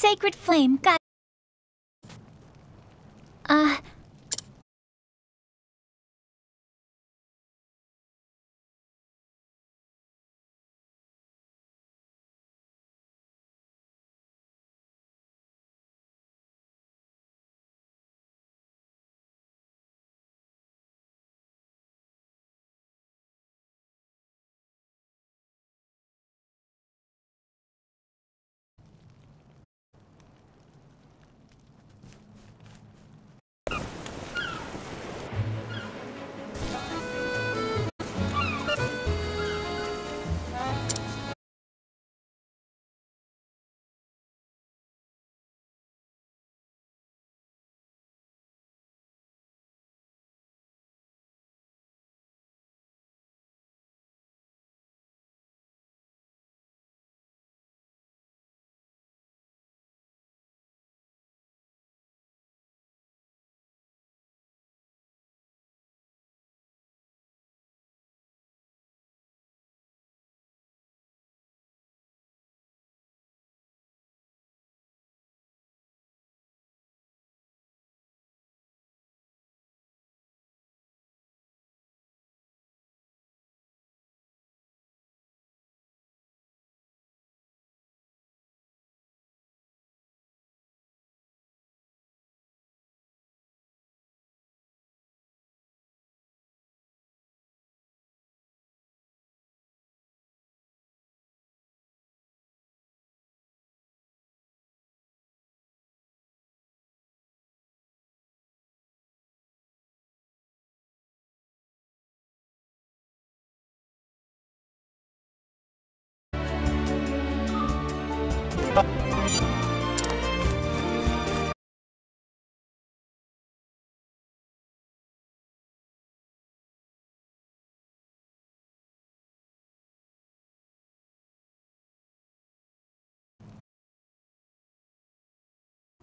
Sacred flame, got. Uh.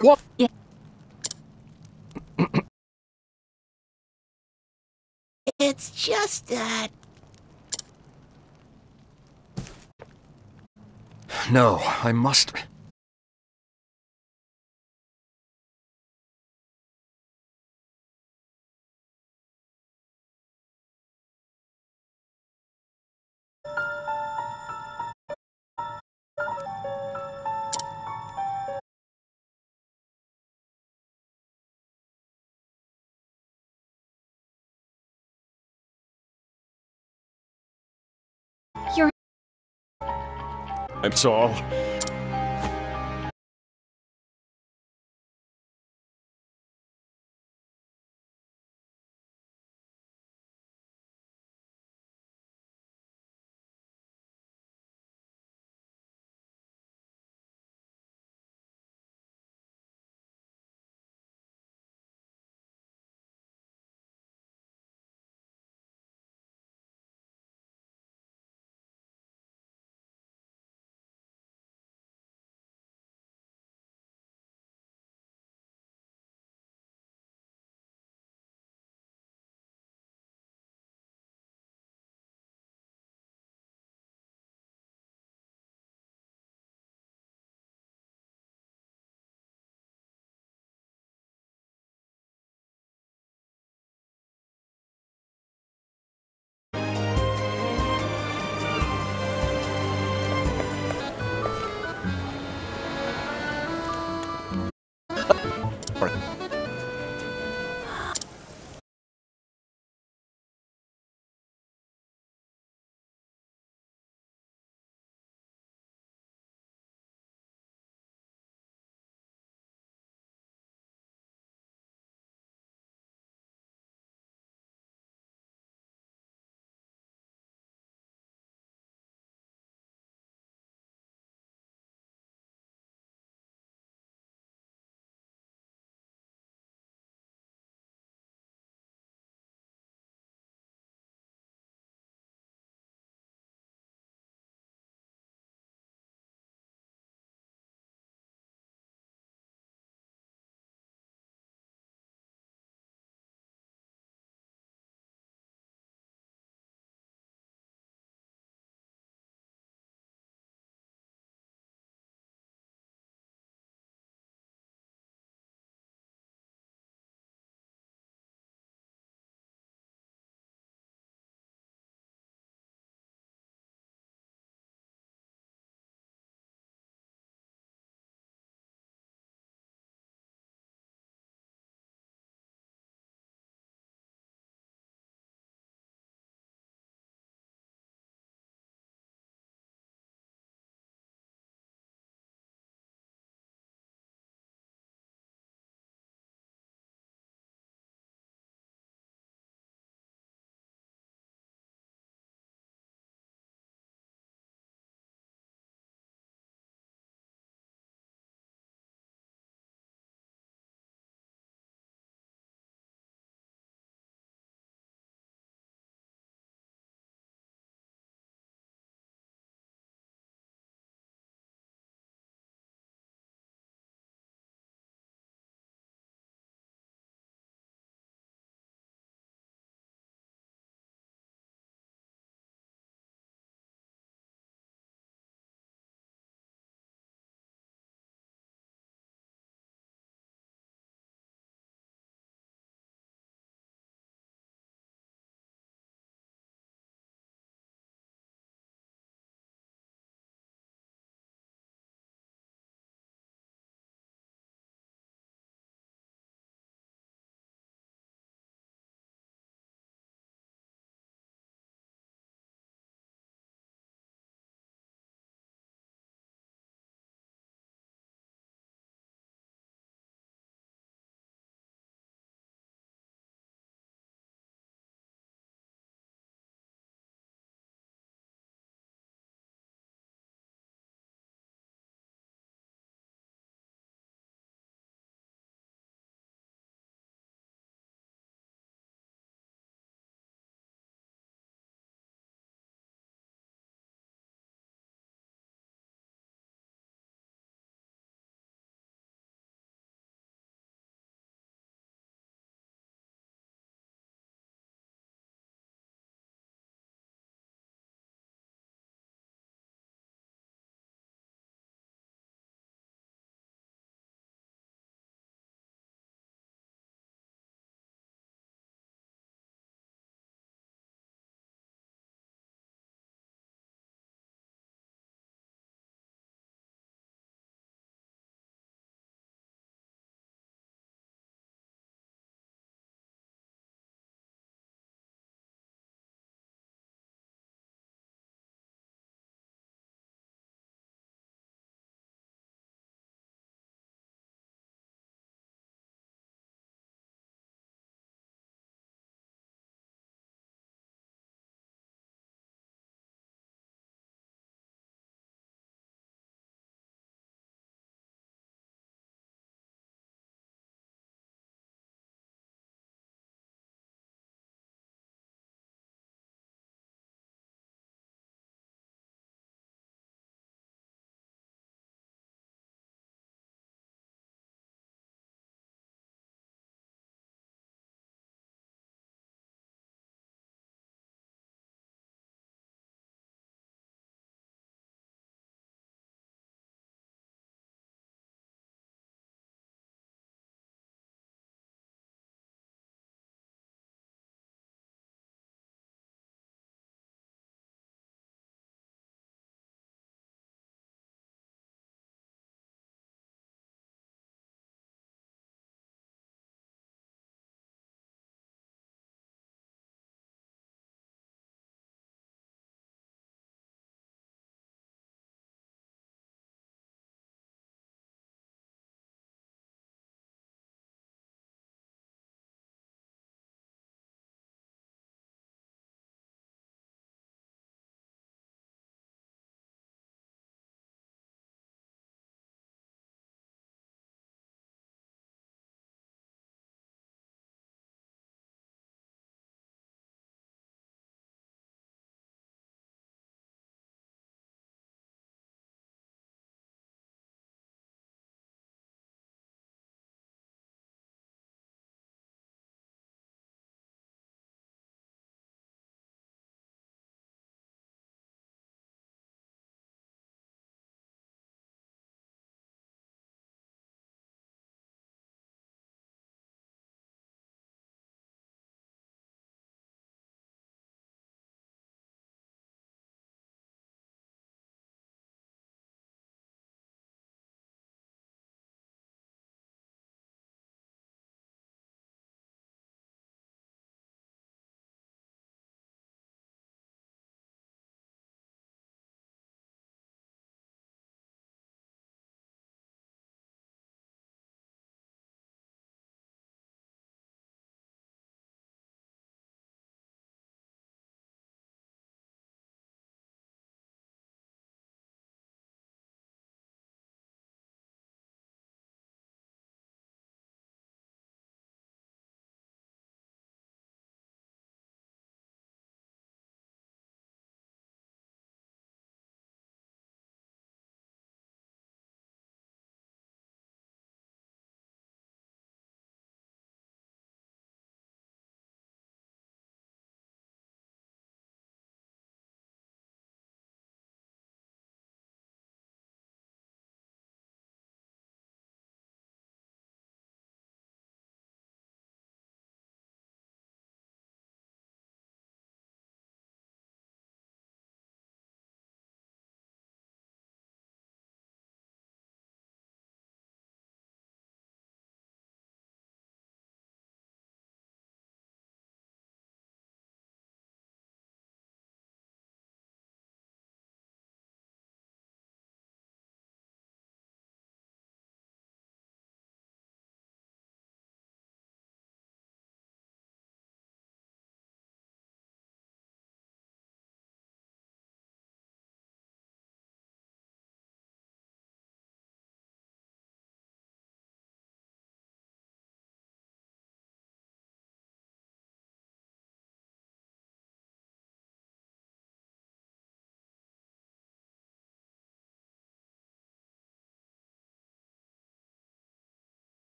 What? Yeah. It's just that... No, I must... I'm Saul.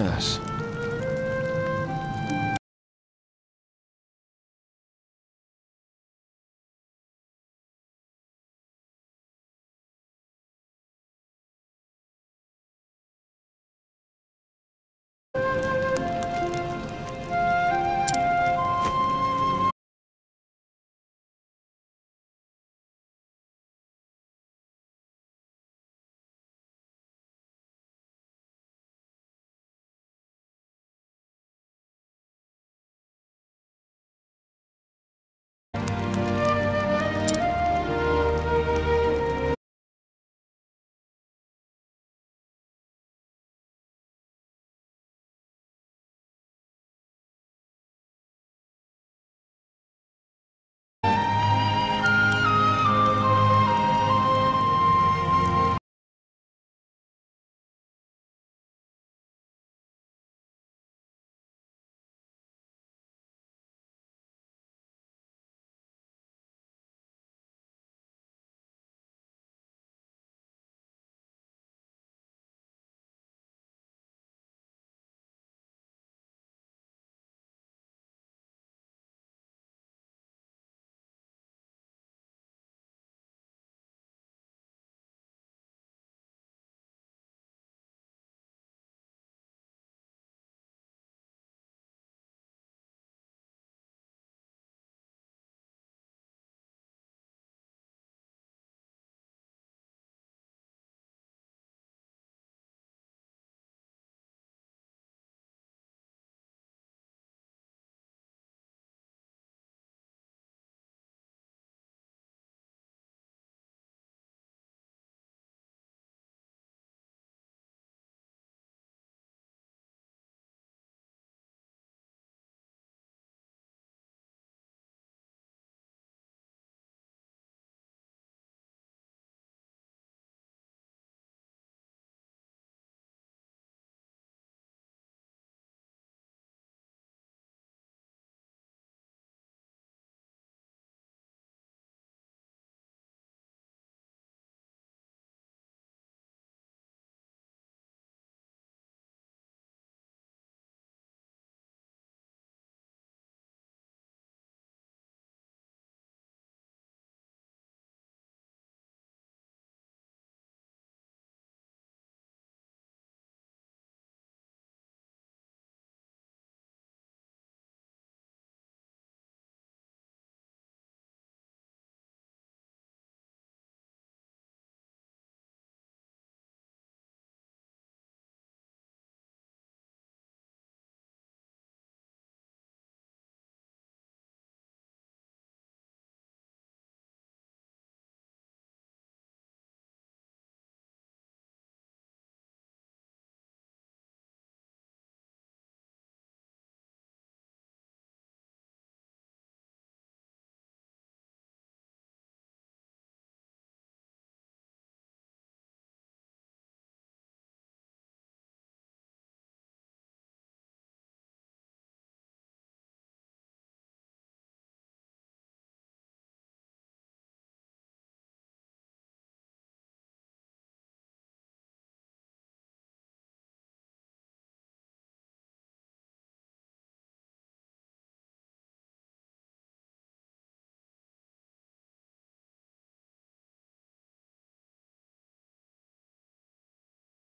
Yes.